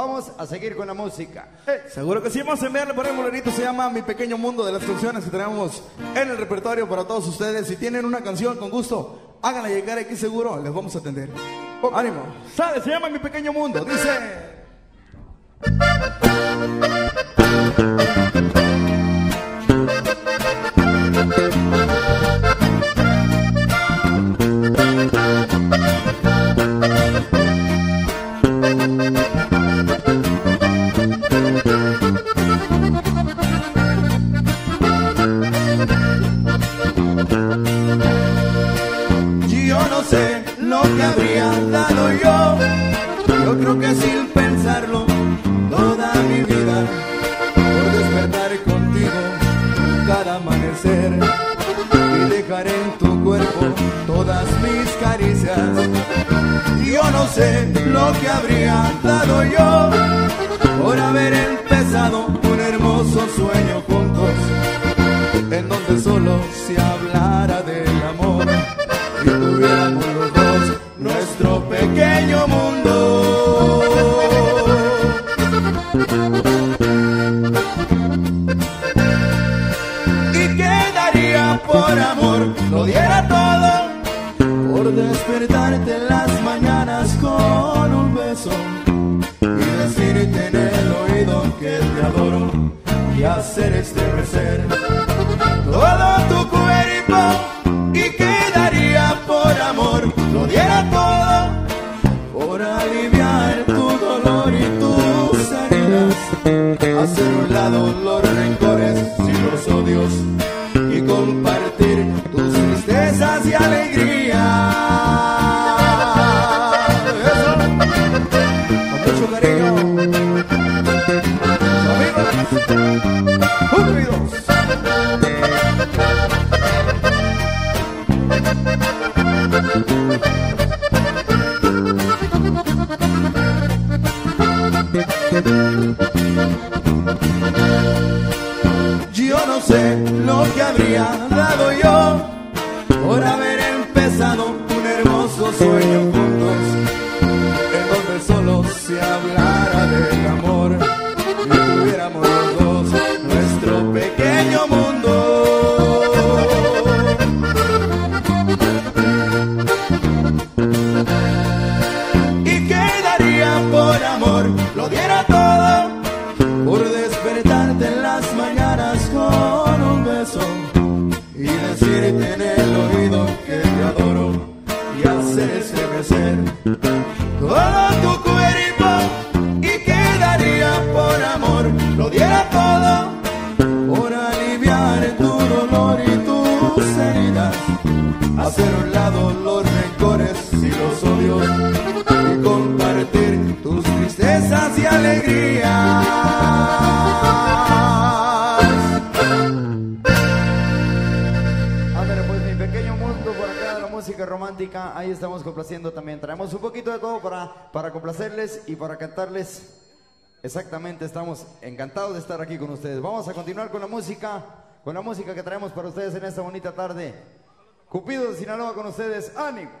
Vamos a seguir con la música. Seguro que sí, vamos a enviarle por ahí, morenito, se llama Mi Pequeño Mundo de las canciones que tenemos en el repertorio para todos ustedes. Si tienen una canción con gusto, háganla llegar aquí seguro, les vamos a atender. Ánimo, sale, se llama Mi Pequeño Mundo, dice... que habría dado yo. Yo creo que sin pensarlo toda mi vida por despertar contigo cada amanecer y dejar en tu cuerpo todas mis caricias. Yo no sé lo que habría dado yo por haber empezado Y quedaría por amor, lo diera todo, por despertarte en las mañanas con un beso y decirte en el oído que te adoro y hacer estremecer todo tu cuerpo. Y quedaría por amor, lo diera todo por aliviar y compartir tus no sé lo que habría dado yo por haber empezado un hermoso sueño hacer un lado los rencores y los odios y compartir tus tristezas y alegrías. Ándale, pues mi pequeño mundo por acá de la música romántica, ahí estamos complaciendo también. Traemos un poquito de todo para, para complacerles y para cantarles. Exactamente, estamos encantados de estar aquí con ustedes. Vamos a continuar con la música, con la música que traemos para ustedes en esta bonita tarde. Cupido de Sinaloa con ustedes, ánimo.